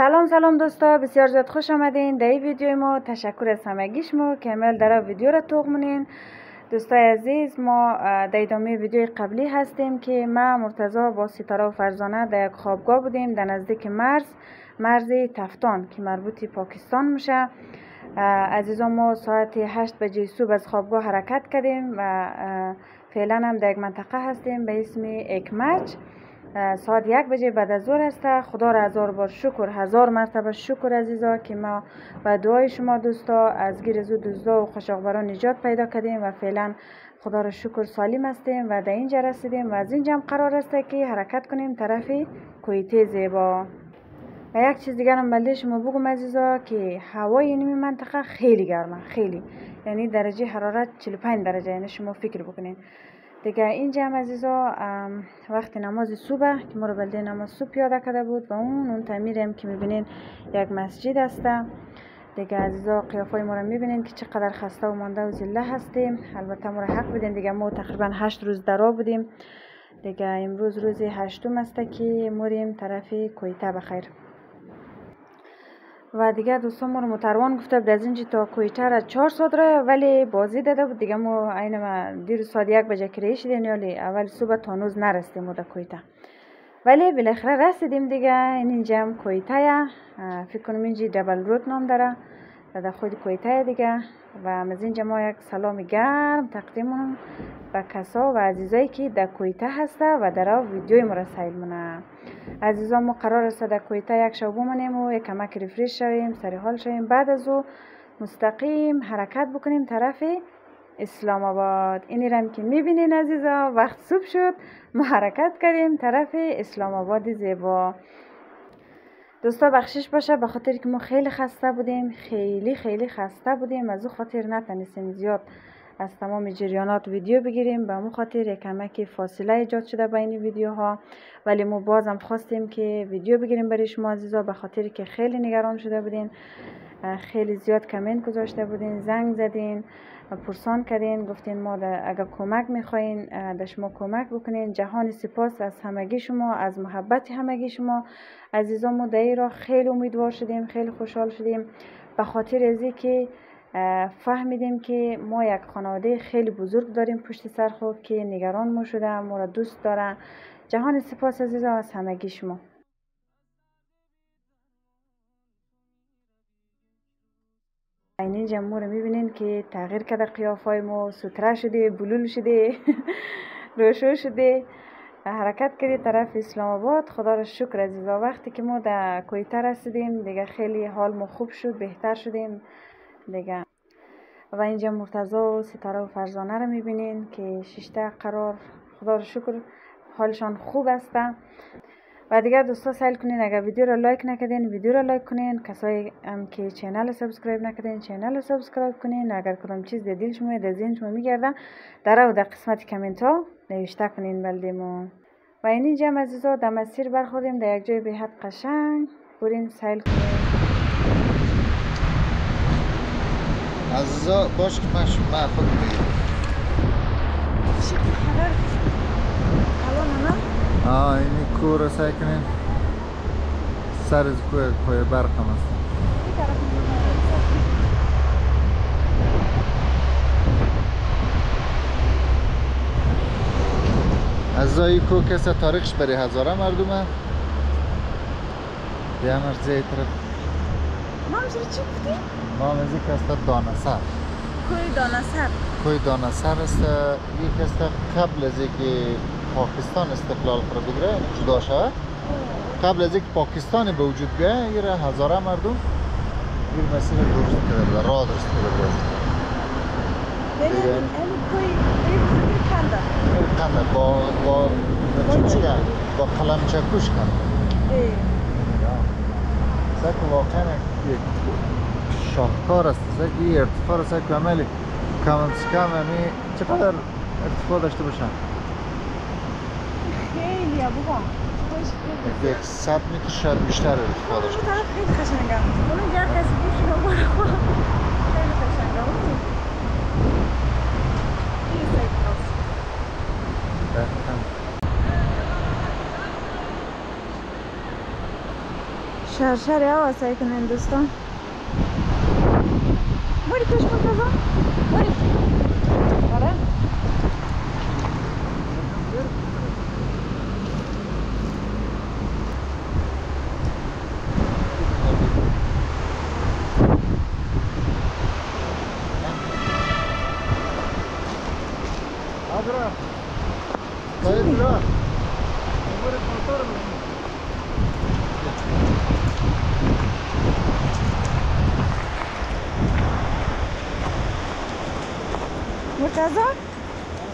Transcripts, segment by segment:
سلام سلام دوستا بسیار زیاد خوش آمدین. در این ویدیو ما تشکر از همگی شما که عمل در ویدیو را توق دوستای عزیز ما در ادامه ویدیو قبلی هستیم که ما مرتضا با ستاره و فرزانه در یک خوابگاه بودیم. در نزدیک مرز مرز تفتان که مربوط پاکستان میشه. عزیزان ما ساعت هشت بجه صبح از خوابگاه حرکت کردیم و فعلا هم در یک منطقه هستیم به اسم اکمچ ساعت یک بجه بعد از ظهر است. خدا را هزار بار شکر هزار مرتبه شکر عزیزا که ما با دعای شما دوستا از گیر زود دوزدا و خوشاقبران نجات پیدا کردیم و فعلا خدا را شکر سالم هستیم و در اینجا رسیدیم و از اینجا هم قرار است که حرکت کنیم طرف کویته زیبا. و یک چیز دیگر هم بلده شما بگم عزیزا که هوای این منطقه خیلی گرمه خیلی. یعنی درجه حرارت 45 درجه یعنی شما فکر بکنین. دیگه اینجا هم عزیزا وقت نماز صبح که ما رو بلده نماز صبح پیاده کرده بود و اون اون تعمیر هم که می‌بینین یک مسجد هسته دیگه عزیزا قیافای ما رو می‌بینین که چقدر خسته و مانده و زله هستیم. البته ما رو حق بدین دیگه ما تقریبا هشت روز درا بودیم. دیگه امروز روز هشتم است که موریم طرف کویته بخیر. و دیگه دوستان ما رو متروان گفته بود از اینجا تا کویته را چهار ساعت را ولی بازی داده بود. دیگه ما این ما دیر ساعت یک بجه کریه شدیم ولی اول صبح تانوز نرسیدیم در کویته ولی بالاخره رسیدیم دیگه. این اینجا هم کویته فکر کنم اینجا دبل روت نام داره. در خود کویته دیگه. و از اینجا ما یک سلام گرم تقدیم به کسا و عزیزایی که در کویته هسته و در ویدیوی ما رسایل مونه عزیزان ما قرار است در کویته یک شب بمانیم و یک کمک ریفریش شویم سری حال شویم. بعد از او مستقیم حرکت بکنیم طرف اسلام آباد. اینی رم که می‌بینین عزیزا وقت صبح شد. ما حرکت کردیم طرف اسلام آباد زیبا. دوستا بخشش باشه به خاطر که ما خیلی خسته بودیم خیلی خیلی خسته بودیم. از او خاطر نتونستیم زیاد از تمام جریانات ویدیو بگیریم. به مو خاطر کمک فاصله ایجاد شده بین ویدیوها. ولی ما بازم خواستیم که ویدیو بگیریم برای شما عزیزا به خاطر که خیلی نگران شده بودین خیلی زیاد کمنت گذاشته بودین زنگ زدین پرسان کردین گفتین ما اگر کمک می‌خواین در شما کمک بکنین. جهان سپاس از همگی شما از محبت همگی شما. عزیزان در را خیلی امیدوار شدیم خیلی خوشحال شدیم. به خاطر ازی که فهمیدیم که ما یک خانواده خیلی بزرگ داریم پشت سر خود که نگران ما شده ما را دوست داره جهان سپاس عزیزان از همگی شما. اینجا ما رو می‌بینین که تغییر کرده قیافای ما سوتره شده بلول شده روشو شده. حرکت کردی طرف اسلام آباد. خدا را شکر عزیزا وقتی که ما در کویته رسیدیم دیگه خیلی حال ما خوب شد بهتر شدیم. دیگه. و اینجا مرتضا و ستاره و فرزانه رو می‌بینین که ششته قرار. خدا را شکر حالشان خوب است. و دیگر دوستا سیل کنین اگر ویدیو را like نکردین ویدیو را like کنین. کسایی هم که channel subscribe نکردین channel subscribe کنین. اگر کدام چیز در دل شما در ذهن شما میگردن در او در قسمت کامنت ها نوشته کنین بلده ما. و این اینجا هم عزیزا در مسیر برخوردیم. در یک جای بهت قشنگ برین سیل کنین. عزیزا باش که من شما خود بگیرم آه اینی کو رو سعی کنین سر از کوه پای برق هم هست از زایی کو کسی تاریخش برای هزاره مردمه بیا مرزی طرف مام چی گفتی؟ مام از یک است دانه سر کوی دانه سر کوی دانه سر است یک است قبل از اینکه پاکستان استقلال خود بگیره جدا شود قبل از اینکه پاکستان به وجود بیایه یه هزاره مردم این مسیر درست کرده راه درست کرده کنده. با با با قلم چکوش کنده. سک واقعا یک شاهکار است این ارتفاع است که عملی کم از کم همی چقدر ارتفاع داشته باشن؟ خیلی بابا یک صد میتر شاید بیشتر ارتفاع داشته طرف خیلی قشنگه اون جر کسی بیش رو برو خیلی قشنگه شرشر هوا کنین دوستان باری پیش مرتضا باری آره Abra. مرتضا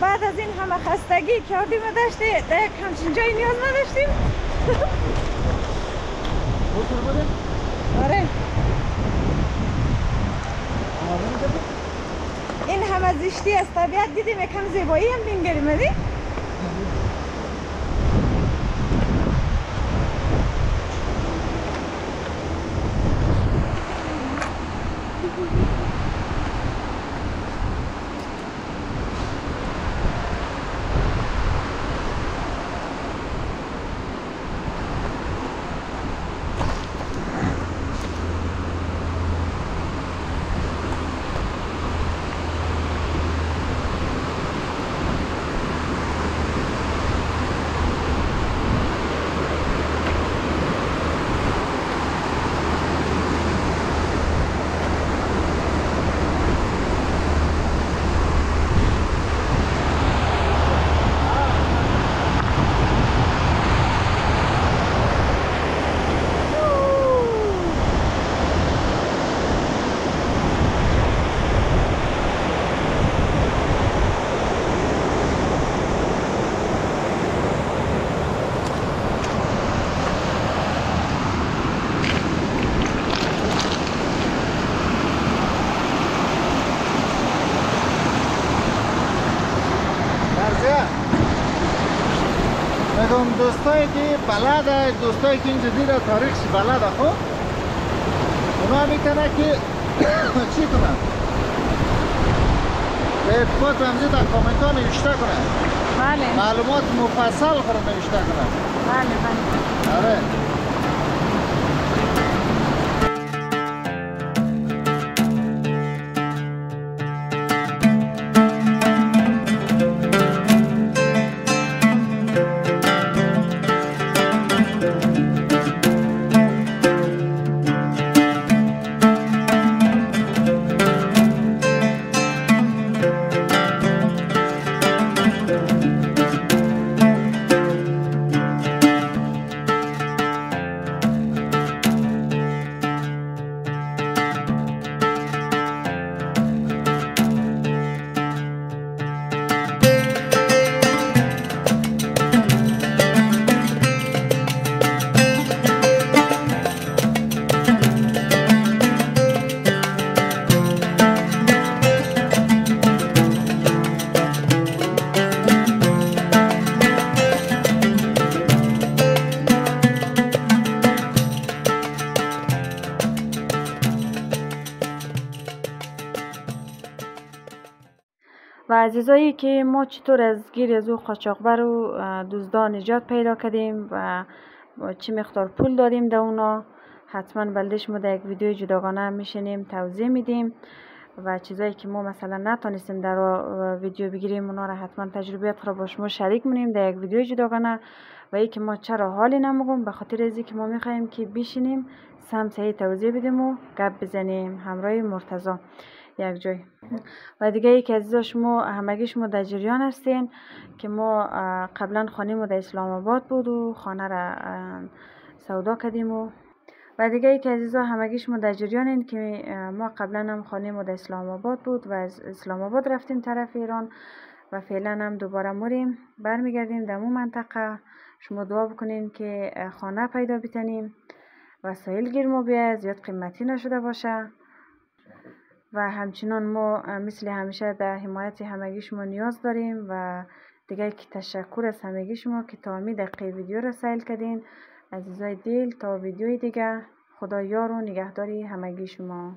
بعد از این همه خستگی کردیم و داشتی یک همچین جایی نیاز نداشتیم. آره. این همه زشتی از طبیعت دیدیم یکم زیبایی هم بینگریم میگم دوستایی که بلده دوستایی که این جدید تاریخش بلده خب؟ اونا می‌کنه که چی کنن؟ به اتفاق رمزی در کامنت ها نوشته کنن. بله. معلومات مفصل خود نوشته کنن بله بله. آره. عزیزایی که ما چطور از گیر از او قاچاقبر و دزدان نجات پیدا کردیم و چه مقدار پول دادیم در اونا حتما بلدش ما در یک ویدیو جداگانه میشنیم توضیح میدیم و چیزایی که ما مثلا نتونستیم در ویدیو بگیریم اونا را حتما تجربیات را با شما شریک مونیم در یک ویدیو جداگانه و ای که ما چرا حالی نموگم به خاطر ازی که ما می‌خواهیم که بشینیم سم صحیح توضیح بدیم و گپ بزنیم. همراه مرتضا یک جای. و دیگه یکی عزیزا شما همگی شما در جریان هستین که ما قبلا خانه ما در اسلام آباد بود و خانه را سودا کردیم و و دیگه یکی عزیزا همگی شما در جریانین که اه، ما قبلا هم خانه ما در اسلام آباد بود و از اسلام آباد رفتیم طرف ایران و فعلا هم دوباره مریم. برمیگردیم در اون منطقه. شما دعا بکنین که خانه پیدا بتنیم وسایل گیر ما بیاد زیاد قیمتی نشده باشه. و همچنان ما مثل همیشه در حمایت همگی شما نیاز داریم و دیگه که تشکر از همگی شما که تا می دقیقه ویدیو را سیل کردین. عزیزای دل تا ویدیوی دیگه خدا یار و نگهداری همگی شما.